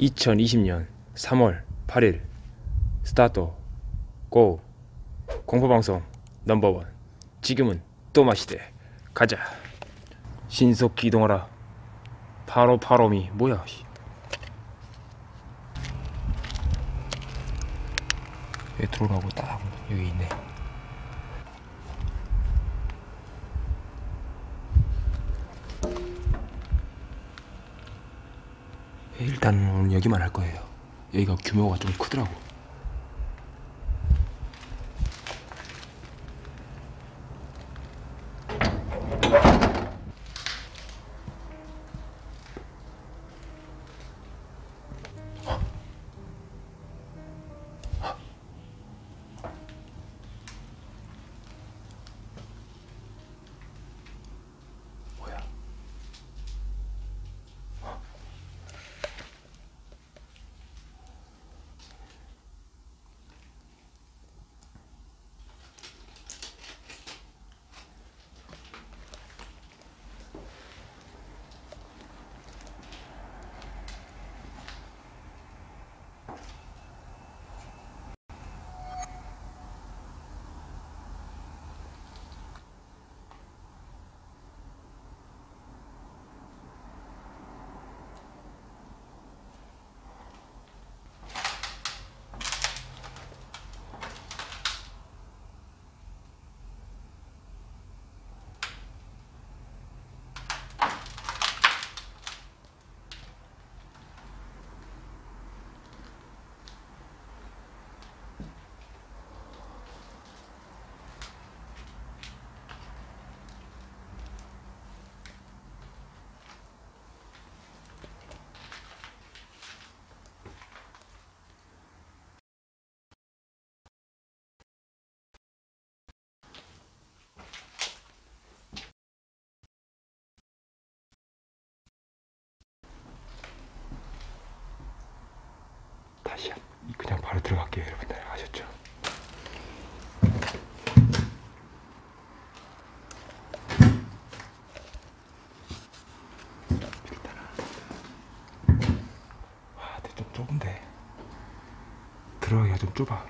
2020년 3월 8일 스타트 고 공포방송 넘버원. 지금은 또 마시대. 가자. 신속 기동하라. 파로 파로미. 뭐야 씨. 왜 들어가고 딱 여기 있네 일단 오늘 여기만 할 거예요. 여기가 규모가 좀 크더라고 뭐야 다시 한- 그냥 바로 들어갈게요 여러분들. 아셨죠? 와 근데 좀 좁은데. 들어가기가 좀 좁아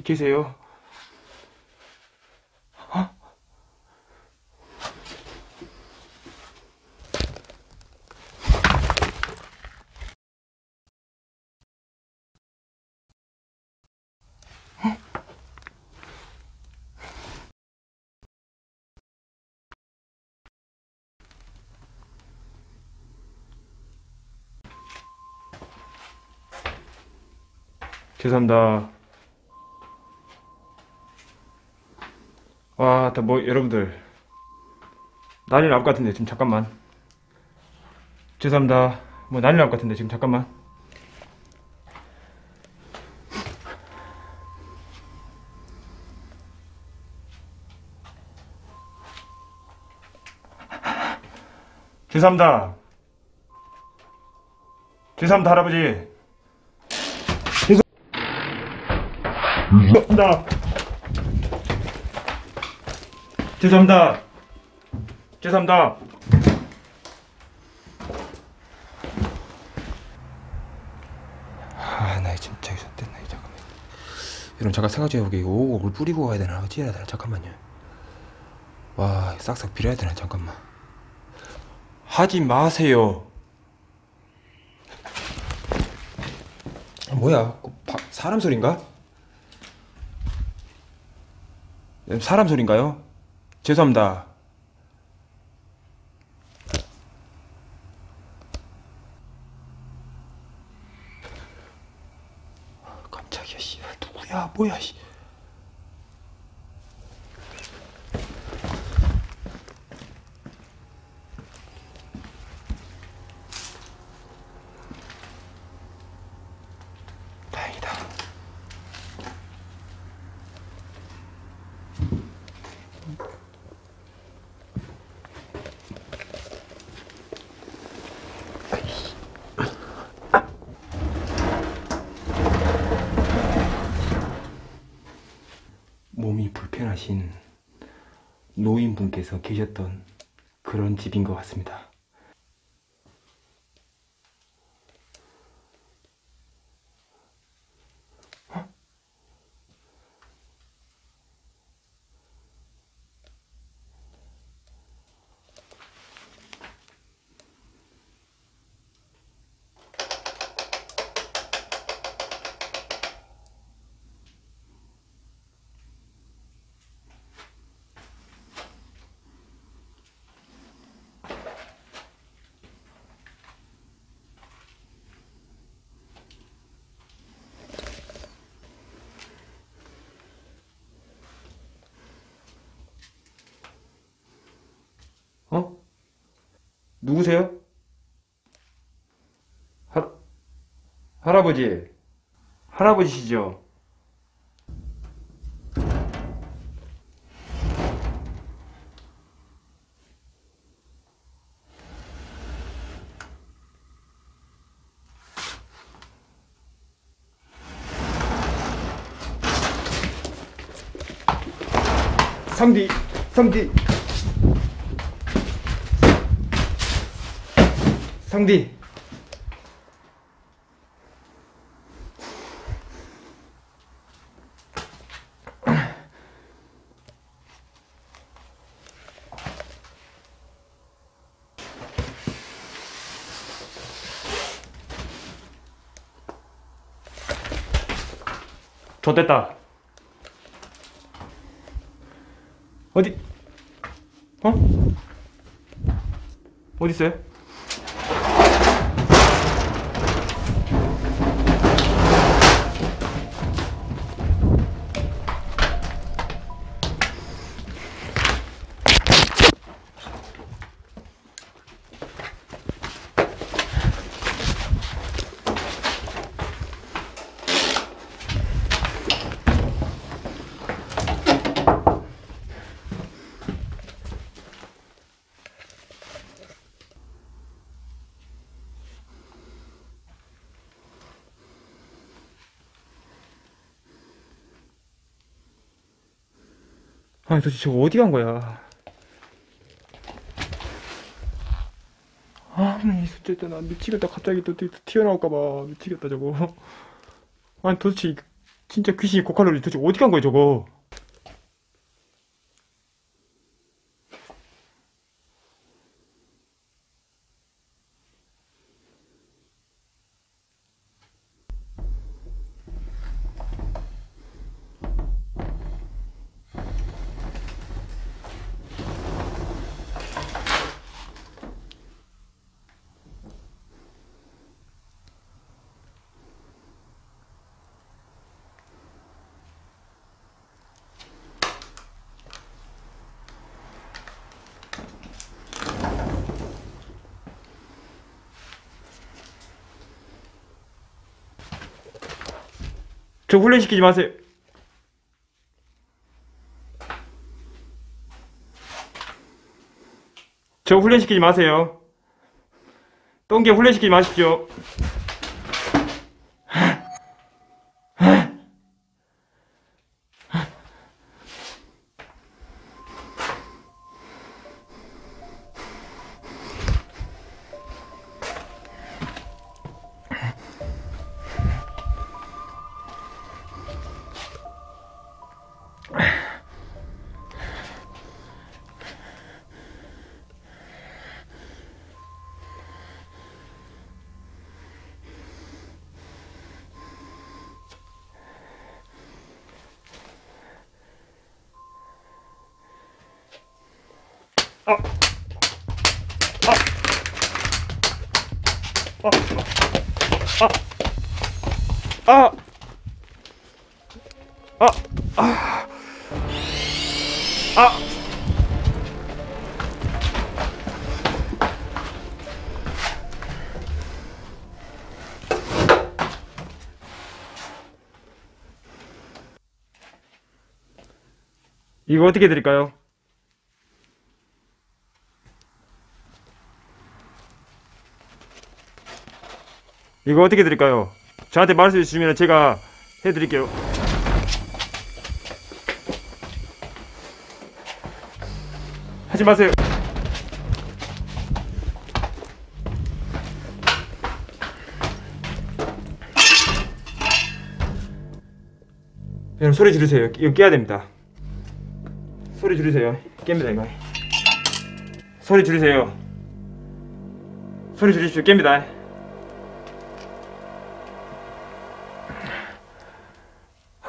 계세요? 어? 죄송합니다. 와, 다 뭐, 여러분들. 난리 날 것 같은데, 지금 잠깐만. 죄송합니다. 뭐, 난리 날 것 같은데, 지금 잠깐만. 죄송합니다. 죄송합니다, 할아버지. 죄송합니다. 죄송합니다. 죄송합니다. 아, 나 잠깐 생각 좀 해보게. 이거 오곡을 뿌리고 가야 되나 어찌 해야 되나 잠깐만요. 와, 싹싹 빌어야 되나 잠깐만. 하지 마세요. 아, 뭐야? 그 바- 사람 소린가? 네, 사람 소린가요? 죄송합니다. 깜짝이야, 씨. 누구야, 뭐야, 씨. 다행이다. 몸이 불편하신 노인분께서 계셨던 그런 집인 것 같습니다. 어? 누구세요? 할, 할아버지. 할아버지시죠? 삼디, 삼디. 상디. 좋됐다. 어디? 어? 어디 있어요? 아니 도대체 저거 어디 간 거야? 아니 진짜 나 미치겠다. 갑자기 또 튀- 튀어나올까봐 미치겠다 저거. 아니 도대체 이 진짜 귀신이 고칼로리 도대체 어디 간 거야 저거 저 훈련시키지 마세요. 저 훈련시키지 마세요. 똥개 훈련시키지 마십시오 아! 아! 아! 아! 이거 어떻게 드릴까요? 이거 어떻게 드릴까요? 저한테 말씀해 주시면 제가 해드릴게요. 하지 마세요. 여러분 소리 지르세요. 이거 깨야 됩니다. 소리 지르세요. 깹니다 이거. 소리 지르세요. 소리 지르십시오. 깹니다.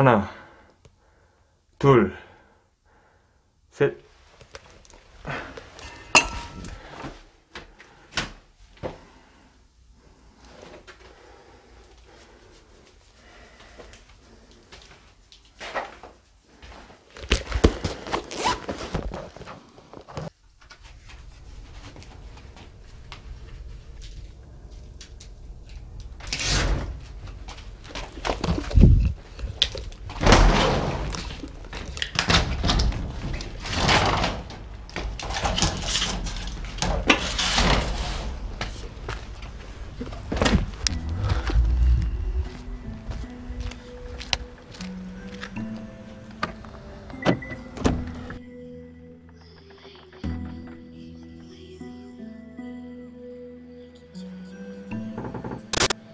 하나, 둘, 셋.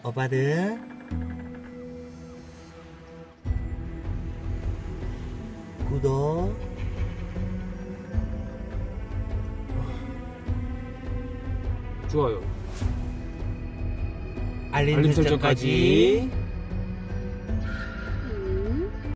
오빠들. 구독. 좋아요. 알림, 알림 설정까지